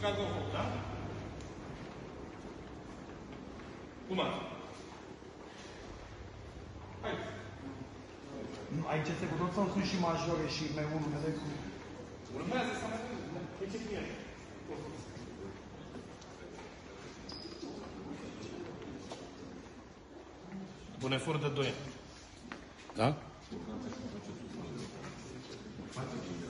Chicago Hope, da? Cum ar? Haideți. Aici este cu tot sau sunt și majore și mai unul mai cu... Urmează să mai De ce cu el? Un efort de 2 ani. Da? Faceți